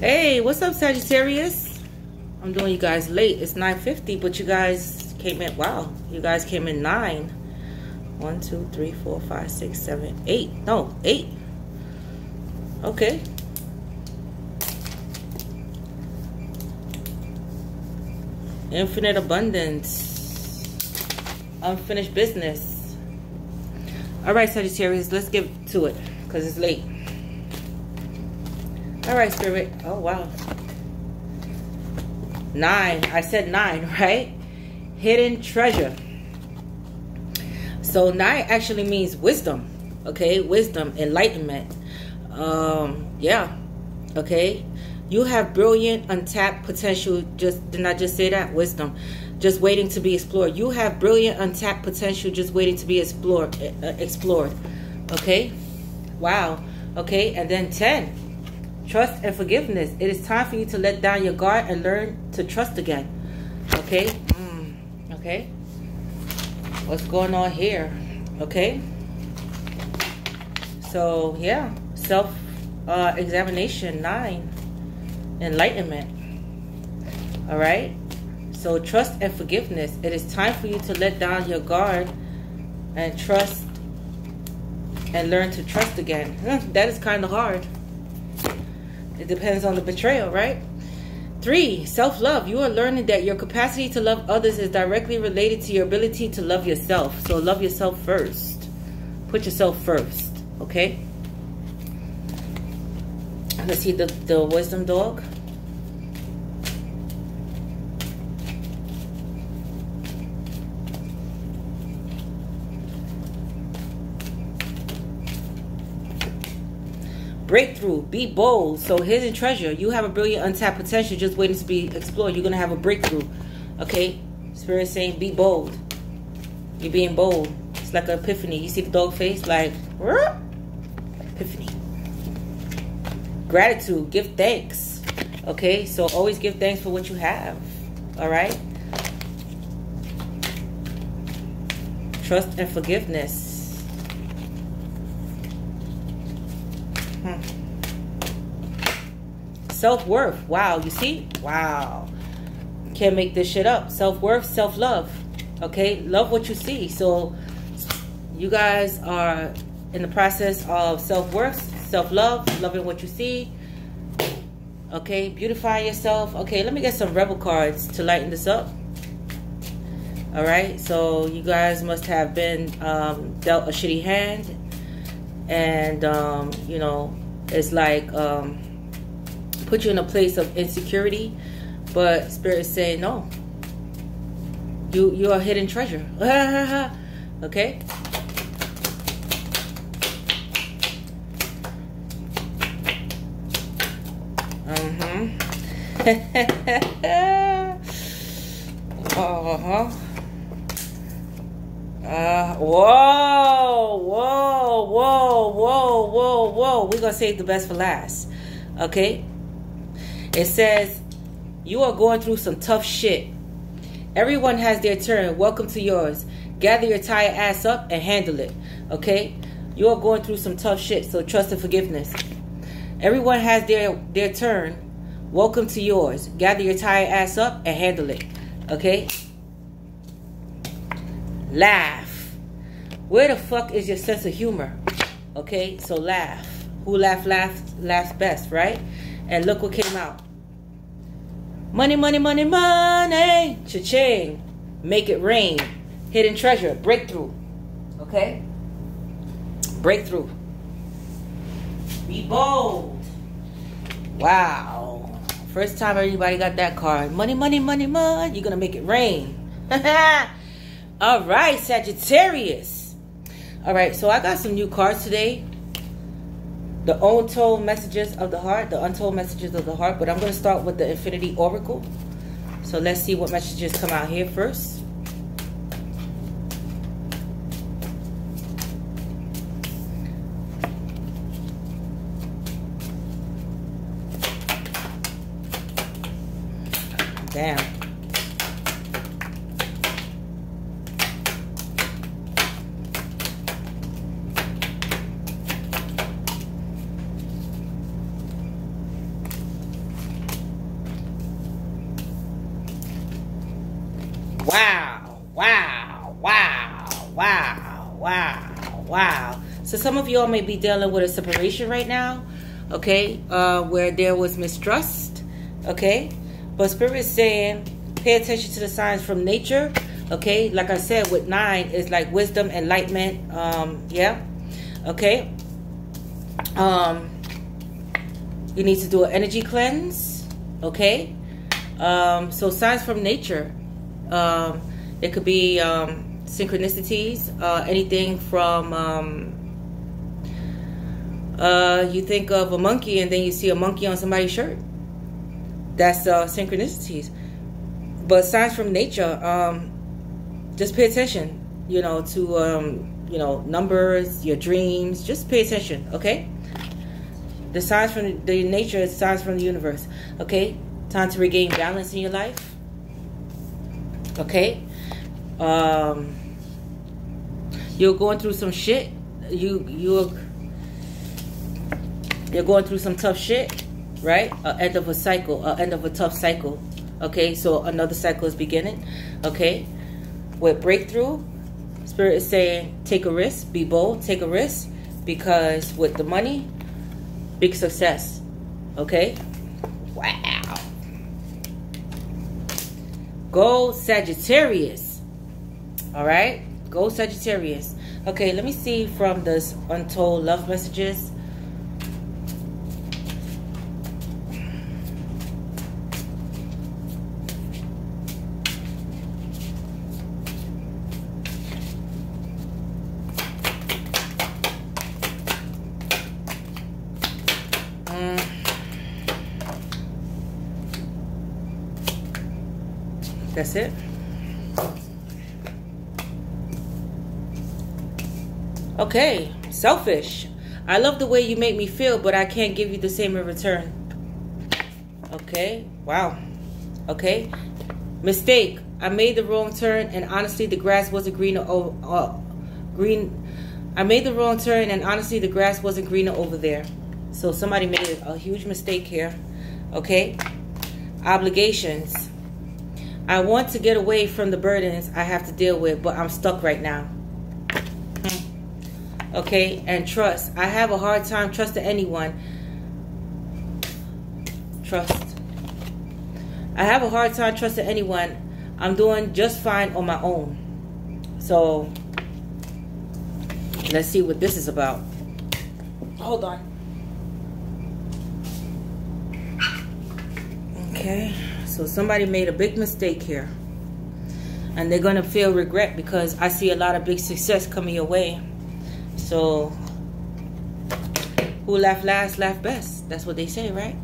Hey, what's up, Sagittarius? I'm doing you guys late. It's 9.50, but you guys came in, wow, you guys came in 9. 1, 2, 3, 4, 5, 6, 7, 8. No, 8. Okay. Infinite abundance. Unfinished business. All right, Sagittarius, let's get to it because it's late. All right, Spirit. Oh, wow. Nine. I said nine, right? Hidden treasure. So nine actually means wisdom. Okay, wisdom, enlightenment. Um, yeah. Okay. You have brilliant, untapped potential. Just did not just say that? Wisdom. Just waiting to be explored. You have brilliant, untapped potential just waiting to be explored. Uh, explored. Okay? Wow. Okay, and then 10 trust and forgiveness. It is time for you to let down your guard and learn to trust again. Okay? Mm, okay? What's going on here? Okay? So, yeah. Self uh, examination, nine. Enlightenment. All right? So, trust and forgiveness. It is time for you to let down your guard and trust and learn to trust again. that is kind of hard. It depends on the betrayal, right? Three, self love. You are learning that your capacity to love others is directly related to your ability to love yourself. So love yourself first. Put yourself first, okay? Let's see the, the wisdom dog. Breakthrough. Be bold. So hidden treasure. You have a brilliant untapped potential just waiting to be explored. You're gonna have a breakthrough. Okay? Spirit saying be bold. You're being bold. It's like an epiphany. You see the dog face? Like epiphany. Gratitude. Give thanks. Okay? So always give thanks for what you have. All right trust and forgiveness Self-worth. Wow, you see? Wow. Can't make this shit up. Self-worth, self-love. Okay? Love what you see. So you guys are in the process of self-worth, self-love, loving what you see. Okay, beautify yourself. Okay, let me get some rebel cards to lighten this up. All right, so you guys must have been um, dealt a shitty hand, and um, you know it's like um, put you in a place of insecurity, but Spirit is saying no. You you are hidden treasure. okay. Mm-hmm. uh-huh. Uh, whoa, whoa, whoa, whoa, whoa, whoa. We're going to save the best for last. Okay? It says, You are going through some tough shit. Everyone has their turn. Welcome to yours. Gather your tired ass up and handle it. Okay? You are going through some tough shit, so trust and forgiveness. Everyone has their, their turn. Welcome to yours. Gather your tired ass up and handle it. Okay? Laugh. Where the fuck is your sense of humor? Okay? So laugh. Who laugh laughs laughs best, right? And look what came out. Money, money, money, money. Cha-ching. Make it rain. Hidden treasure. Breakthrough. Okay? Breakthrough. Be bold. Wow. First time anybody got that card. Money, money, money, money. You're going to make it rain. All right, Sagittarius. All right, so I got some new cards today the untold messages of the heart, the untold messages of the heart. But I'm going to start with the Infinity Oracle. So let's see what messages come out here first. Damn. Wow, wow, wow, wow, wow, wow. So some of y'all may be dealing with a separation right now, okay, uh, where there was mistrust, okay? But Spirit is saying, pay attention to the signs from nature, okay? Like I said, with nine, is like wisdom, enlightenment, um, yeah, okay? Um, you need to do an energy cleanse, okay? Um, so signs from nature. Um, it could be um, synchronicities, uh, anything from um, uh, you think of a monkey and then you see a monkey on somebody's shirt. That's uh, synchronicities. But signs from nature, um, just pay attention, you know, to um, you know numbers, your dreams. Just pay attention, okay? The signs from the nature is signs from the universe. Okay, time to regain balance in your life. Okay, um, you're going through some shit. You you're you're going through some tough shit, right? A end of a cycle, a end of a tough cycle. Okay, so another cycle is beginning. Okay, with breakthrough, spirit is saying take a risk, be bold, take a risk, because with the money big success. Okay? Wow. Go Sagittarius. All right? Go Sagittarius. Okay, let me see from this untold love messages. That's it. Okay, selfish. I love the way you make me feel, but I can't give you the same in return. Okay, wow. Okay, mistake. I made the wrong turn, and honestly, the grass wasn't greener. Oh, uh, green. I made the wrong turn, and honestly, the grass wasn't greener over there. So somebody made a huge mistake here. Okay, obligations. I want to get away from the burdens I have to deal with, but I'm stuck right now. Okay, and trust. I have a hard time trusting anyone. Trust. I have a hard time trusting anyone. I'm doing just fine on my own. So, let's see what this is about. Hold on. Okay. So somebody made a big mistake here. And they're going to feel regret because I see a lot of big success coming your way. So who laughed last, laughed best. That's what they say, right?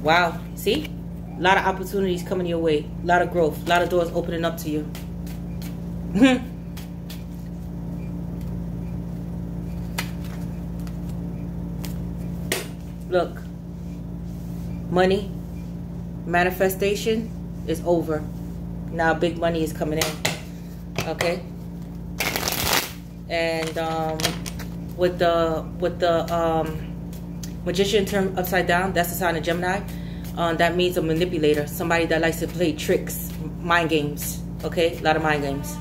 Wow. See? A lot of opportunities coming your way. A lot of growth. A lot of doors opening up to you. Look money manifestation is over. Now big money is coming in. Okay? And um, with the with the um, magician turned upside down, that's the sign of Gemini. Um, that means a manipulator, somebody that likes to play tricks, mind games. Okay, a lot of mind games.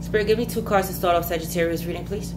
Spirit, give me two cards to start off Sagittarius reading, please.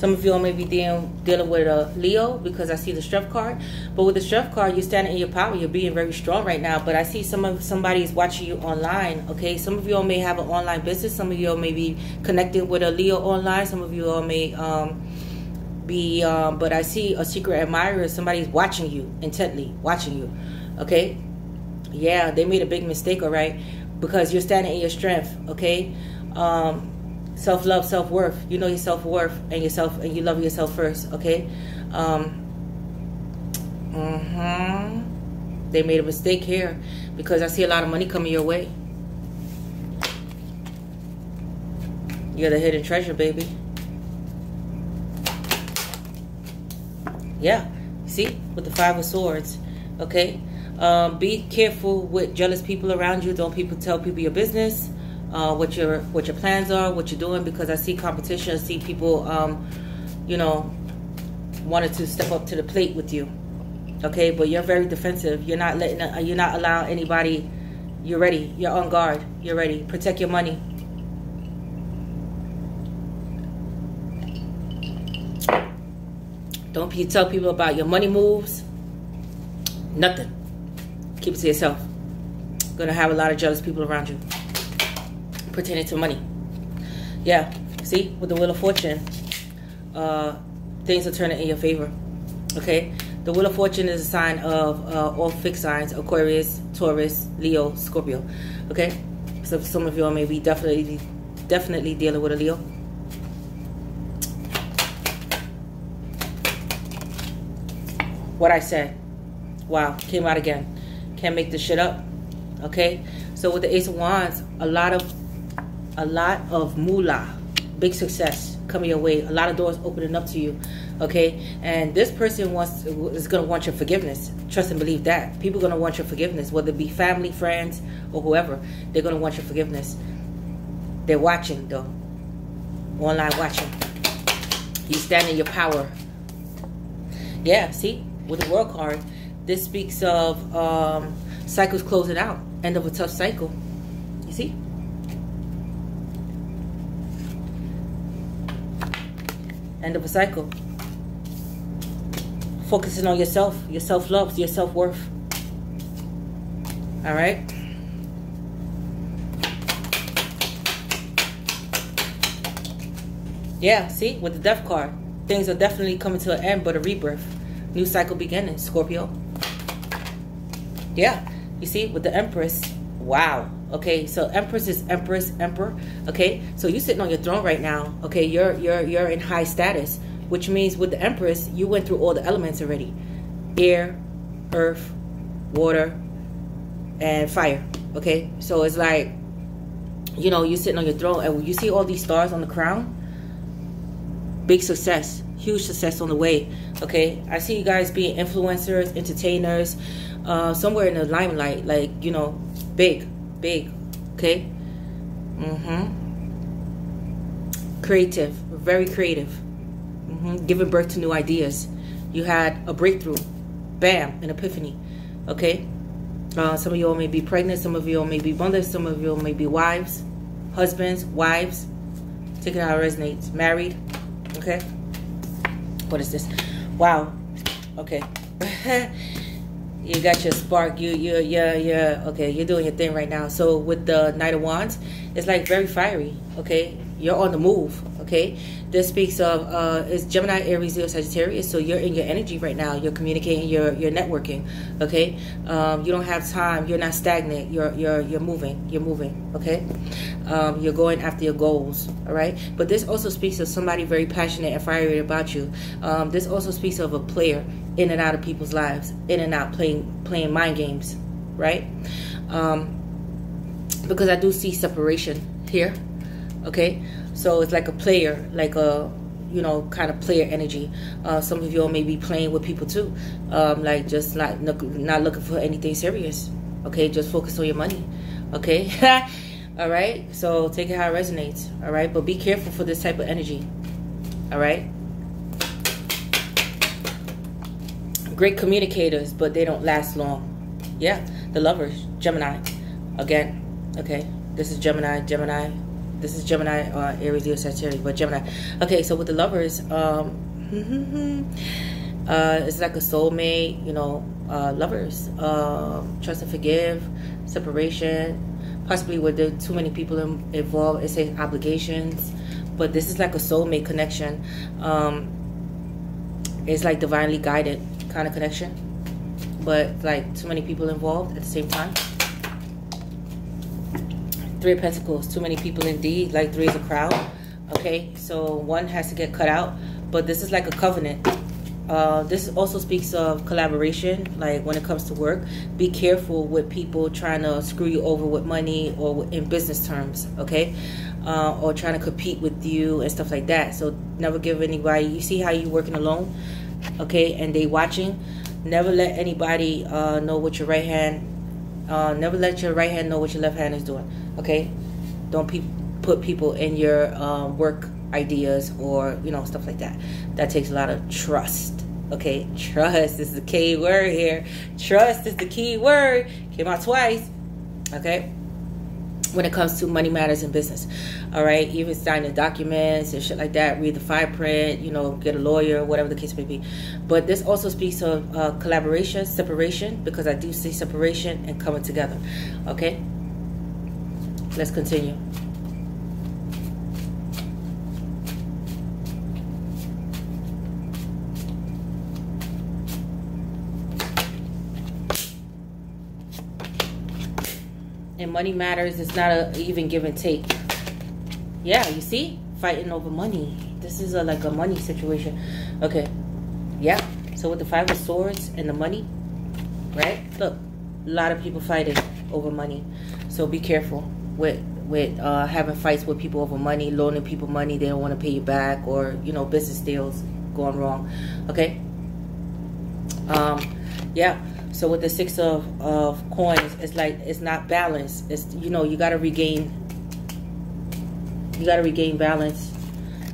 Some of y'all may be dealing, dealing with a Leo because I see the strength card. But with the strength card, you're standing in your power. You're being very strong right now. But I see some of somebody is watching you online. Okay, some of y'all may have an online business. Some of y'all may be connecting with a Leo online. Some of y'all may um, be. Um, but I see a secret admirer. Somebody's watching you intently, watching you. Okay, yeah, they made a big mistake. All right, because you're standing in your strength. Okay. Um, self love, self worth. You know your self worth and yourself, and you love yourself first. Okay. Um, mm-hmm. They made a mistake here because I see a lot of money coming your way. You're the hidden treasure, baby. Yeah. See, with the five of swords. Okay. Um, be careful with jealous people around you. Don't people tell people your business, uh, what your what your plans are, what you're doing. Because I see competition. I see people, um, you know, wanted to step up to the plate with you. Okay, but you're very defensive. You're not letting. Uh, you're not allowing anybody. You're ready. You're on guard. You're ready. Protect your money. Don't you tell people about your money moves. Nothing. Keep it to yourself. Gonna have a lot of jealous people around you. Pertaining to money. Yeah. See, with the Wheel of Fortune, uh, things are turning in your favor. Okay? The Wheel of Fortune is a sign of uh, all fixed signs Aquarius, Taurus, Leo, Scorpio. Okay? So some of y'all may be definitely definitely dealing with a Leo. What I said. Wow, came out again. Can't make this shit up. Okay? So with the Ace of Wands, a lot of a lot of moolah, big success coming your way. A lot of doors opening up to you. Okay? And this person wants is gonna want your forgiveness. Trust and believe that. People are gonna want your forgiveness, whether it be family, friends, or whoever. They're gonna want your forgiveness. They're watching though. Online watching. You stand in your power. Yeah, see? With the world card, this speaks of um, cycles closing out, end of a tough cycle. You see? End of a cycle. Focusing on yourself, your self love, your self worth. All right? Yeah, see, with the death card, things are definitely coming to an end, but a rebirth. New cycle beginning, Scorpio. Yeah, you see, with the Empress, wow. Okay, so Empress is Empress, Emperor. Okay, so you're sitting on your throne right now. Okay, you're you're you're in high status, which means with the Empress, you went through all the elements already: air, earth, water, and fire. Okay, so it's like, you know, you're sitting on your throne, and you see all these stars on the crown, big success, huge success on the way. Okay, I see you guys being influencers, entertainers, uh, somewhere in the limelight, like you know, big, big. Okay. Mm-hmm. Creative, very creative. Mm-hmm. Giving birth to new ideas. You had a breakthrough. Bam, an epiphany. Okay. Uh, some of you all may be pregnant. Some of you all may be mothers. Some of you all may be wives, husbands, wives. Take it it resonates. Married. Okay. What is this? Wow. Okay. you got your spark. You, you, yeah, yeah. Okay, you're doing your thing right now. So with the Knight of Wands, it's like very fiery. Okay, you're on the move. Okay, this speaks of uh, is Gemini, Aries, Leo, Sagittarius. So you're in your energy right now. You're communicating. You're you're networking. Okay, um, you don't have time. You're not stagnant. You're you're you're moving. You're moving. Okay, um, you're going after your goals. All right. But this also speaks of somebody very passionate and fiery about you. Um, this also speaks of a player in and out of people's lives, in and out playing playing mind games. Right. Um, because I do see separation here. Okay, so it's like a player, like a you know kind of player energy. Uh, some of you all may be playing with people too, um, like just not not looking for anything serious. Okay, just focus on your money. Okay, all right. So take it how it resonates. All right, but be careful for this type of energy. All right. Great communicators, but they don't last long. Yeah, the lovers, Gemini. Again, okay. This is Gemini, Gemini, this is Gemini, uh, Aries, Leo, Sagittarius, but Gemini. Okay, so with the lovers, um, uh, it's like a soulmate, you know, uh, lovers, um, trust and forgive, separation, possibly with too many people involved. It says obligations, but this is like a soulmate connection. Um, it's like divinely guided kind of connection, but like too many people involved at the same time. Three of Pentacles, too many people indeed, like three is a crowd. Okay, so one has to get cut out, but this is like a covenant. Uh, this also speaks of collaboration, like when it comes to work. Be careful with people trying to screw you over with money or in business terms, okay? Uh, or trying to compete with you and stuff like that. So never give anybody, you see how you working alone, okay, and they watching. Never let anybody uh, know what your right hand. Uh, never let your right hand know what your left hand is doing. Okay, don't pe- put people in your um, work ideas or you know stuff like that. That takes a lot of trust. Okay, trust is the key word here. Trust is the key word. Came out twice. Okay when it comes to money matters in business. All right, even signing documents and shit like that, read the fine print, you know, get a lawyer, whatever the case may be. But this also speaks of uh, collaboration, separation, because I do see separation and coming together. Okay, let's continue. Money matters. It's not a even give and take. Yeah, you see, fighting over money. This is a, like a money situation. Okay, yeah. So with the five of swords and the money, right? Look, a lot of people fighting over money. So be careful with with uh, having fights with people over money, loaning people money they don't want to pay you back, or you know business deals going wrong. Okay. Um, yeah so with the six of, of coins, it's like it's not balanced. It's you know you got to regain. You got to regain balance,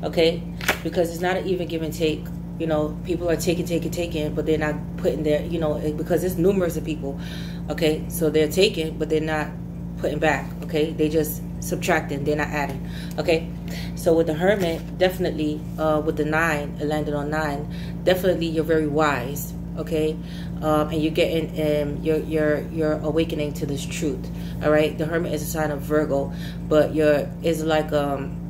okay? Because it's not an even give and take. You know, people are taking, taking, taking, but they're not putting their, you know, because it's numerous of people, okay? So they're taking, but they're not putting back, okay? They just subtracting, they're not adding, okay? So with the hermit, definitely, uh, with the nine, it landed on nine, definitely you're very wise, okay? Um, and you're getting um, you're you're you're awakening to this truth all right? The hermit is a sign of virgo but you're is like um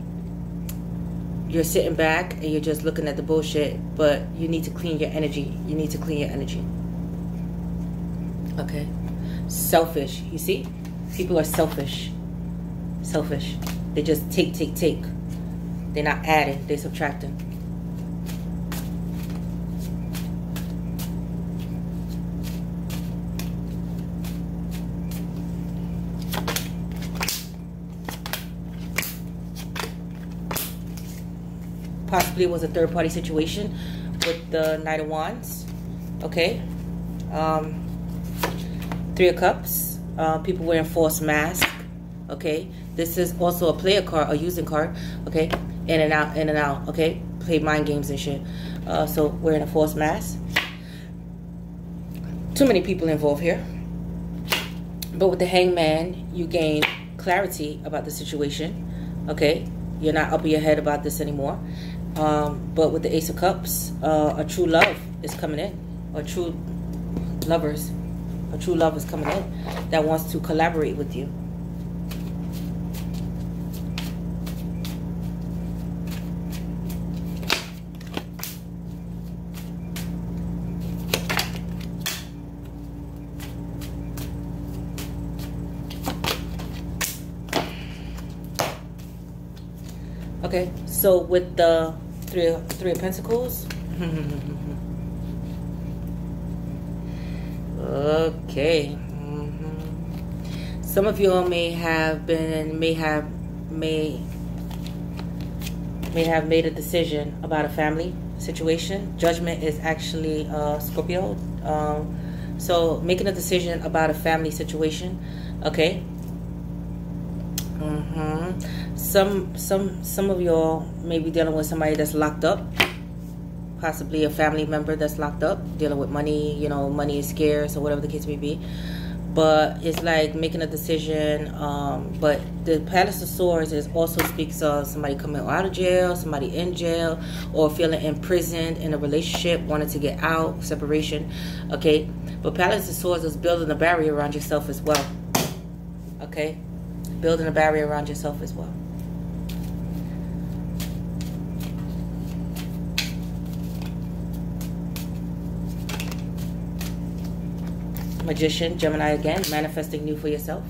you're sitting back and you're just looking at the bullshit but you need to clean your energy. You need to clean your energy. Okay? Selfish. You see? People are selfish. Selfish. They just take take take. They're not adding. They're subtracting possibly it was a third party situation with the Knight of Wands. Okay. Um, Three of Cups. Uh, people wearing false mask. Okay. This is also a player card, a using card. Okay. In and out, in and out. Okay. Play mind games and shit. Uh, so wearing a false mask. Too many people involved here. But with the hangman, you gain clarity about the situation. Okay. You're not up in your head about this anymore. Um, but with the Ace of Cups, uh, a true love is coming in. A true lovers, a true love is coming in that wants to collaborate with you. Okay, so with the Three of, Three of Pentacles. okay. Mm-hmm. Some of y'all may have been, may have, may, may have made a decision about a family situation. Judgment is actually uh, Scorpio. Um, so making a decision about a family situation. Okay. Mm-hmm some some some of y'all may be dealing with somebody that's locked up. Possibly a family member that's locked up dealing with money you know money is scarce or whatever the case may be. But it's like making a decision um, but the palace of swords is also speaks of somebody coming out of jail somebody in jail or feeling imprisoned in a relationship wanting to get out separation okay? But palace of swords is building a barrier around yourself as well okay? Building a barrier around yourself as well Magician, Gemini again, manifesting new for yourself.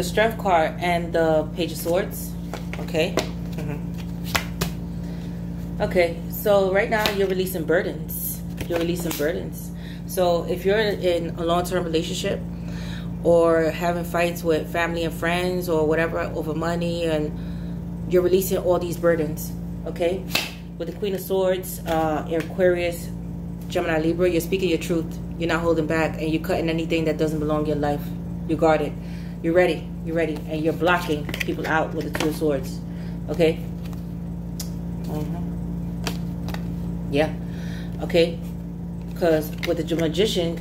The Strength card and the Page of Swords, okay. Mm-hmm. Okay, so right now you're releasing burdens. You're releasing burdens. So if you're in a long-term relationship or having fights with family and friends or whatever over money and you're releasing all these burdens, okay? With the Queen of Swords, uh, Aquarius, Gemini, Libra, you're speaking your truth. You're not holding back and you're cutting anything that doesn't belong in your life. You guard it. You're ready. You're ready. And you're blocking people out with the Two of Swords. Okay? Mm-hmm. Yeah. Okay? Because with the Magician,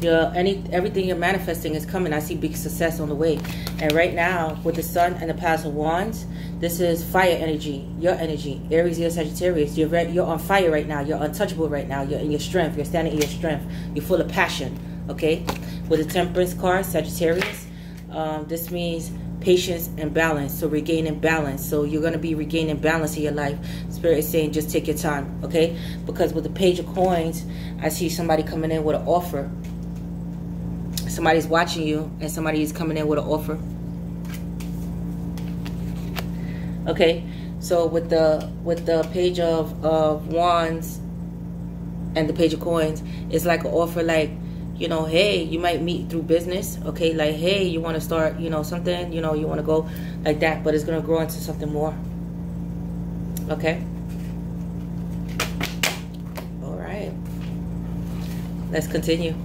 your any everything you're manifesting is coming. I see big success on the way. And right now, with the Sun and the Palace of Wands, this is fire energy, your energy. Aries, your Sagittarius. You're re- you're on fire right now. You're untouchable right now. You're in your strength. You're standing in your strength. You're full of passion. Okay? With the Temperance card, Sagittarius, um, this means patience and balance. So regaining balance. So you're going to be regaining balance in your life. Spirit is saying just take your time. Okay? Because with the Page of Coins, I see somebody coming in with an offer. Somebody's watching you and somebody is coming in with an offer. Okay, so with the with the page of of wands and the page of coins, it's like an offer like you know, hey, you might meet through business, okay? Like, hey, you want to start, you know, something, you know, you want to go like that, but it's going to grow into something more. Okay? All right. Let's continue.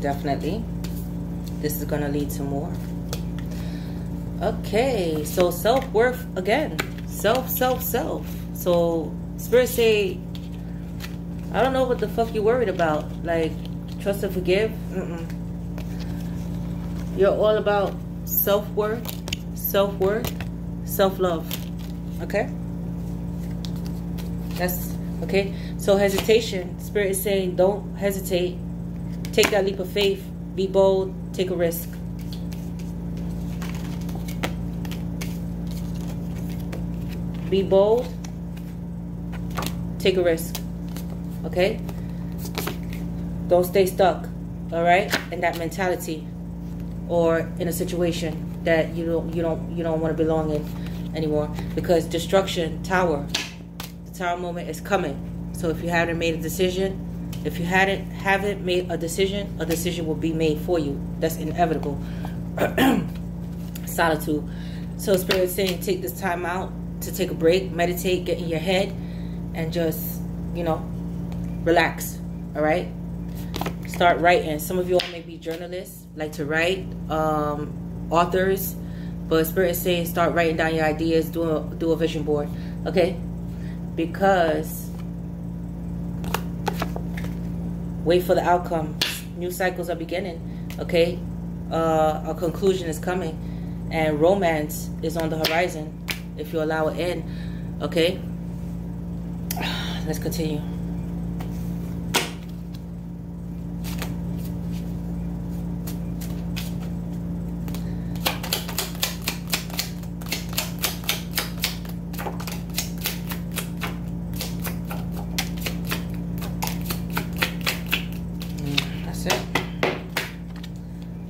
Definitely. This is going to lead to more. Okay, so self-worth again. Self, self, self. So spirit say, I don't know what the fuck you're worried about. Like, trust and forgive. Mm -mm. You're all about self-worth, self-worth, self-love. Okay? That's, okay? So hesitation, spirit is saying, don't hesitate Take that leap of faith. Be bold. Take a risk. Be bold. Take a risk. Okay? Don't stay stuck. All right? In that mentality or in a situation that you don't you don't you don't want to belong in anymore because destruction tower the tower moment is coming so if you haven't made a decision if you hadn't haven't made a decision, a decision will be made for you. That's inevitable. Solitude. So Spirit saying take this time out to take a break, meditate, get in your head, and just, you know, relax. All right? Start writing. Some of you all may be journalists, like to write, um, authors, but Spirit is saying start writing down your ideas, do a, do a vision board. Okay? Because Wait for the outcome. New cycles are beginning. Okay? Uh, a conclusion is coming. And romance is on the horizon if you allow it in. Okay? Let's continue.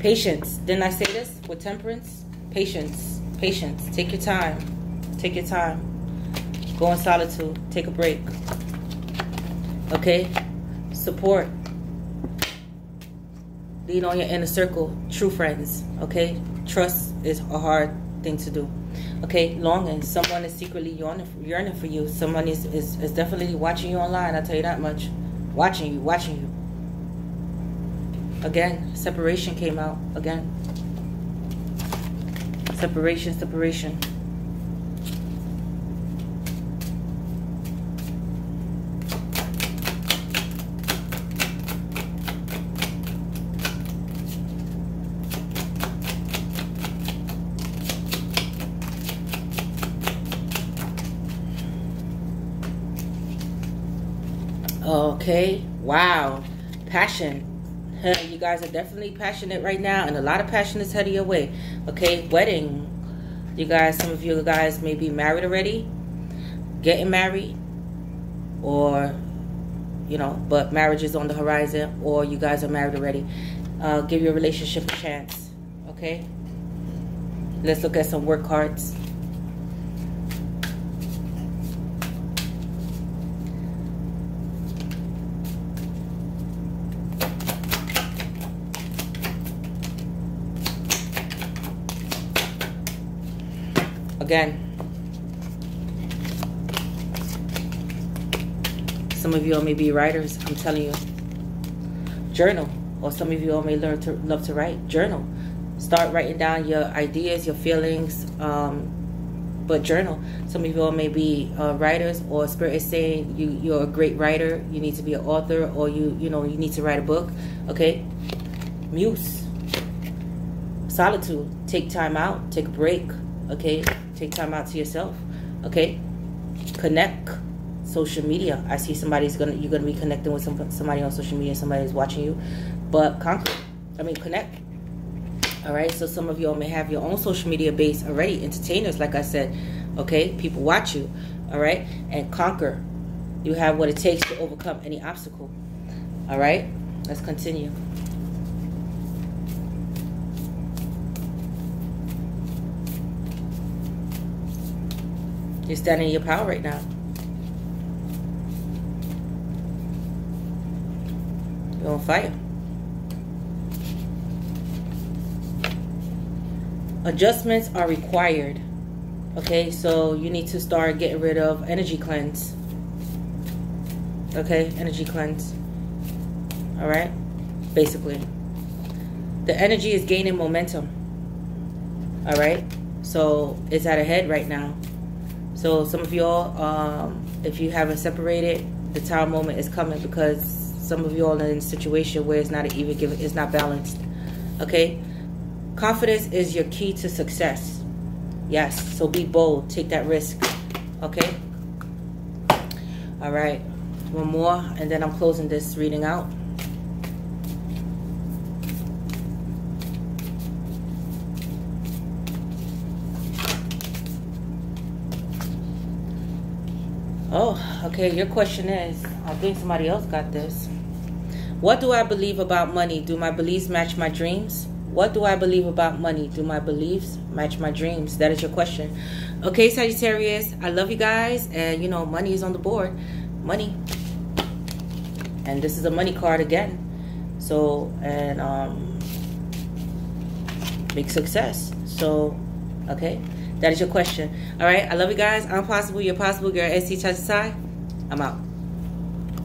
Patience. Didn't I say this with temperance? Patience. Patience. Take your time. Take your time. Go in solitude. Take a break. Okay? Support. Lean on your inner circle. True friends. Okay? Trust is a hard thing to do. Okay? Longing. Someone is secretly yearning, for you. Someone is, is, is definitely watching you online. I'll tell you that much. Watching you. Watching you. Again, separation came out. Again. Separation, separation. Okay, wow. Passion you guys are definitely passionate right now, and a lot of passion is heading your way. Okay. Wedding. You guys, some of you guys may be married already, getting married, or you know, but marriage is on the horizon, or you guys are married already. Uh, give your relationship a chance. Okay. Let's look at some work cards. Again, some of you all may be writers. I'm telling you, journal. Or some of you all may learn to love to write. Journal. Start writing down your ideas, your feelings. Um, but journal. Some of you all may be uh, writers, or spirit is saying you you're a great writer. You need to be an author, or you you know you need to write a book. Okay, muse, solitude. Take time out. Take a break. Okay, Take time out to yourself. Okay? Connect. Social media. I see somebody's gonna you're gonna be connecting with some somebody on social media, somebody's watching you. But conquer. I mean connect. Alright, so some of y'all may have your own social media base already. Entertainers, like I said. Okay, people watch you. Alright? And conquer. You have what it takes to overcome any obstacle. Alright? Let's continue. You're standing in your power right now. You're on fire. Adjustments are required. Okay, so you need to start getting rid of energy cleanse. Okay, energy cleanse. All right, basically. The energy is gaining momentum. All right, so it's at a head right now. So some of y'all, um, if you haven't separated, the tower moment is coming because some of y'all are in a situation where it's not even given, it's not balanced. Okay, confidence is your key to success. Yes, so be bold, take that risk. Okay. All right, one more, and then I'm closing this reading out. Oh, okay. Your question is, I think somebody else got this. What do I believe about money? Do my beliefs match my dreams? What do I believe about money? Do my beliefs match my dreams? That is your question. Okay, Sagittarius, I love you guys. And, you know, money is on the board. Money. And this is a money card again. So, and, um, big success. So, okay. That is your question. All right. I love you guys. I'm possible. You're possible. Girl, SC. I'm out.